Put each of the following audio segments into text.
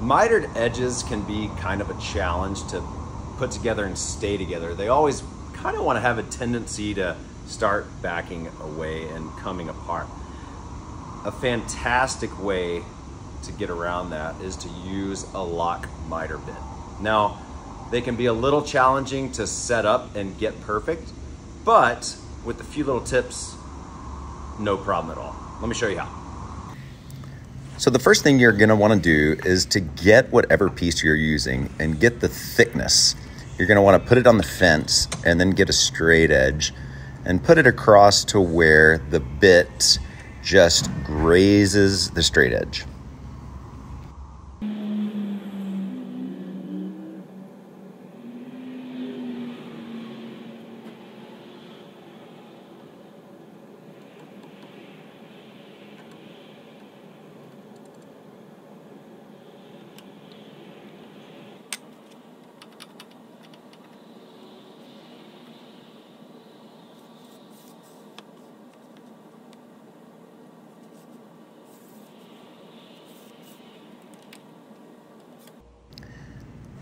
Mitered edges can be kind of a challenge to put together and stay together. They always kind of want to have a tendency to start backing away and coming apart. A fantastic way to get around that is to use a lock miter bit. Now, they can be a little challenging to set up and get perfect, but with a few little tips, no problem at all. Let me show you how. So the first thing you're gonna wanna do is to get whatever piece you're using and get the thickness. You're gonna wanna put it on the fence and then get a straight edge and put it across to where the bit just grazes the straight edge.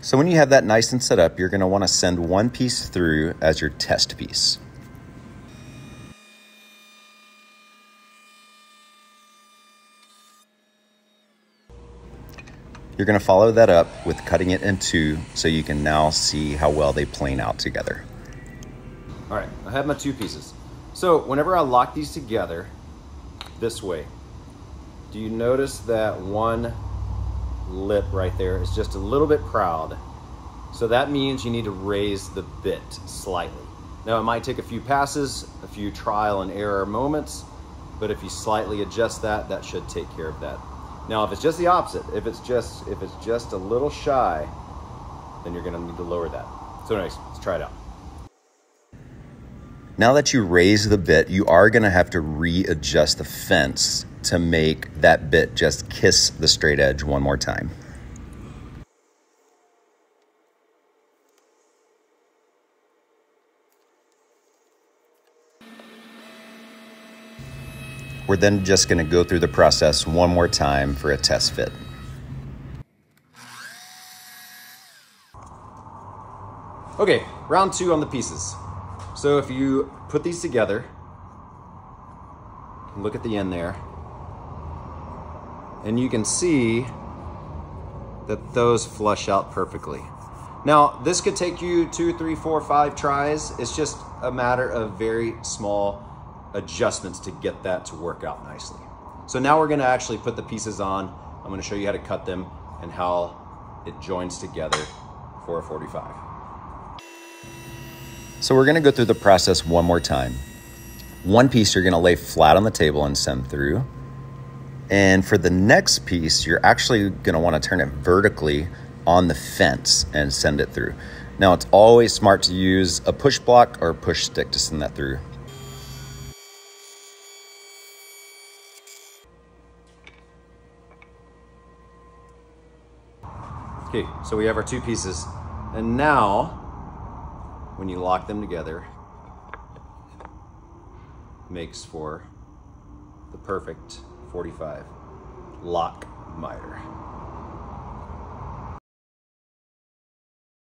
So when you have that nice and set up, you're gonna wanna send one piece through as your test piece. You're gonna follow that up with cutting it in two so you can now see how well they plane out together. All right, I have my two pieces. So whenever I lock these together this way, do you notice that one lip right there is just a little bit proud? So that means you need to raise the bit slightly. Now it might take a few passes, a few trial and error moments, but if you slightly adjust that, that should take care of that. Now if it's just the opposite, if it's just if it's just a little shy, then you're gonna need to lower that. So anyways, let's try it out. Now that you raise the bit, you are gonna have to readjust the fence to make that bit just kiss the straight edge one more time. We're then just gonna go through the process one more time for a test fit. Okay, round two on the pieces. So if you put these together, look at the end there, and you can see that those flush out perfectly. Now, this could take you two, three, four, five tries. It's just a matter of very small adjustments to get that to work out nicely. So now we're gonna actually put the pieces on. I'm gonna show you how to cut them and how it joins together for a 45. So we're gonna go through the process one more time. One piece you're gonna lay flat on the table and send through. And for the next piece, you're actually gonna wanna turn it vertically on the fence and send it through. Now it's always smart to use a push block or push stick to send that through. Okay, so we have our two pieces. And now, when you lock them together, makes for the perfect 45 lock miter.